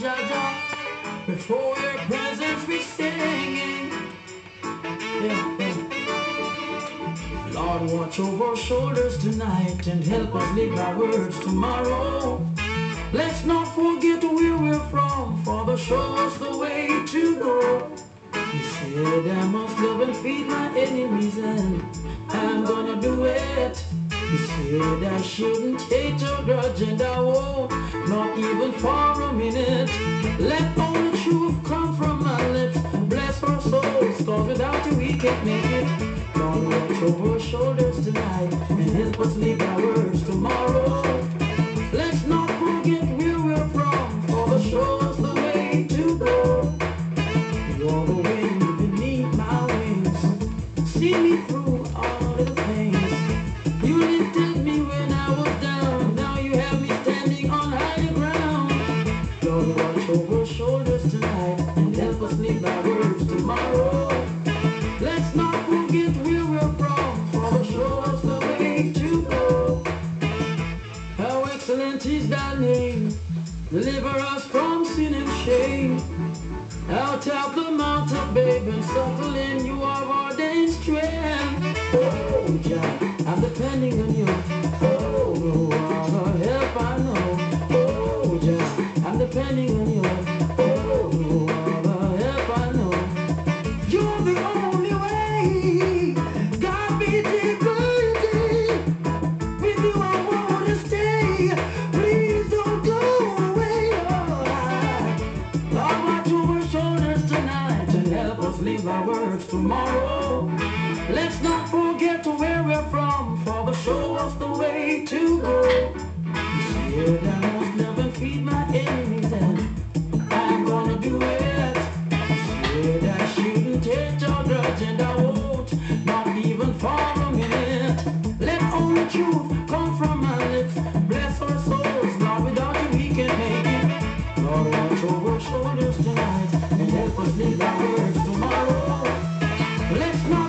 things are before your presence we sing. Yeah, yeah. Lord, watch over our shoulders tonight and help us live our words tomorrow. Let's not forget where we're from, Father, show us the way to go. You said I must love and feed my enemies and I'm gonna do it. He said I shouldn't hate your grudge, and I won't, not even for a minute. Let all only truth come from my lips. Bless our souls, cause without you we can't make it. Lord, watch over shoulders tonight and help us live our words tomorrow. Let's not forget where we're from, Father, the us the way to go. You're the wind beneath my wings. See me through Deliver us from sin and shame. Out of the mountain, babe, and settle in you are ordained strength. Oh, Jah, I'm depending on you. Oh, the help I know. Oh, Jah, I'm depending on you. leave our words tomorrow. Let's not forget where we're from, for the show us the way to go. Look over shoulders tonight and help us lead our words tomorrow. Let's not